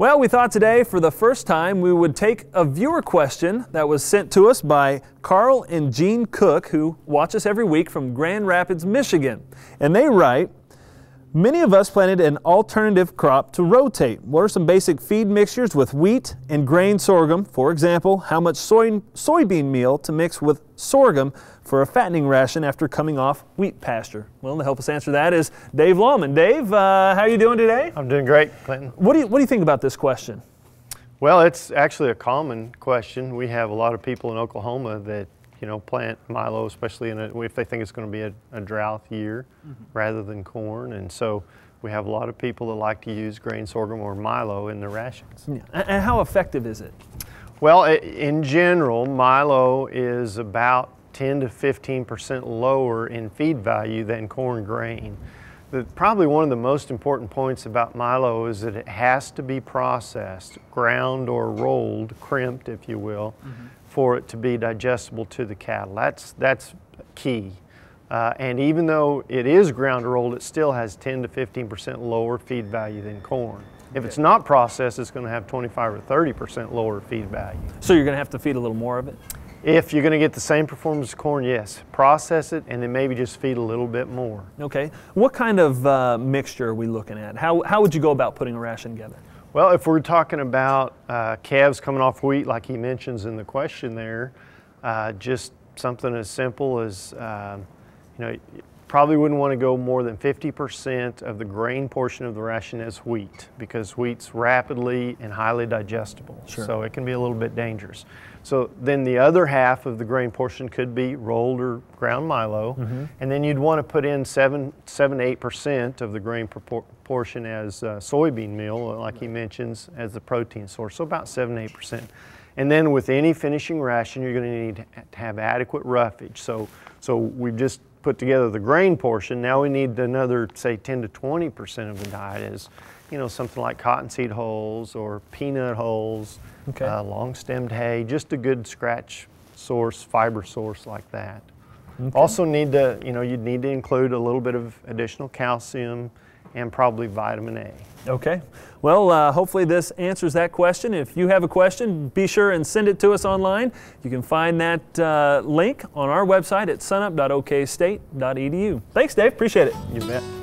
Well, we thought today for the first time we would take a viewer question that was sent to us by Carl and Jean Cook, who watch us every week from Grand Rapids, Michigan. And they write, Many of us planted an alternative crop to rotate. What are some basic feed mixtures with wheat and grain sorghum? For example, how much soy, soybean meal to mix with sorghum for a fattening ration after coming off wheat pasture? Well, to help us answer that is Dave Lalman. Dave, uh, how are you doing today? I'm doing great, Clinton. What do you What do you think about this question? Well, it's actually a common question. We have a lot of people in Oklahoma that you know, plant milo, especially in a, if they think it's going to be a, a drought year mm -hmm. rather than corn. And so we have a lot of people that like to use grain sorghum or milo in their rations. Yeah. And how effective is it? Well, in general, milo is about 10 to 15% lower in feed value than corn grain. The, probably one of the most important points about Milo is that it has to be processed, ground or rolled, crimped if you will, mm -hmm for it to be digestible to the cattle. That's, that's key. Uh, and even though it is ground or rolled, it still has 10 to 15% lower feed value than corn. If it's not processed, it's going to have 25 or 30% lower feed value. So you're going to have to feed a little more of it? If you're going to get the same performance as corn, yes. Process it and then maybe just feed a little bit more. Okay. What kind of uh, mixture are we looking at? How, how would you go about putting a ration together? Well, if we're talking about uh, calves coming off wheat, like he mentions in the question there, uh, just something as simple as, um, you know, probably wouldn't want to go more than 50% of the grain portion of the ration as wheat because wheat's rapidly and highly digestible. Sure. So it can be a little bit dangerous. So then the other half of the grain portion could be rolled or ground milo, mm -hmm. and then you'd want to put in 7, 7 8% of the grain portion as uh, soybean meal, like he mentions, as the protein source. So about seven, eight percent. And then with any finishing ration, you're going to need to have adequate roughage. So, so we've just put together the grain portion. Now we need another, say, 10 to 20 percent of the diet is, you know, something like cottonseed hulls or peanut hulls okay. uh, long stemmed hay, just a good scratch source, fiber source like that. Okay. Also need to, you know, you'd need to include a little bit of additional calcium and probably vitamin A. Okay. Well, uh, hopefully this answers that question. If you have a question, be sure and send it to us online. You can find that uh, link on our website at sunup.okstate.edu. Thanks, Dave. Appreciate it. You bet.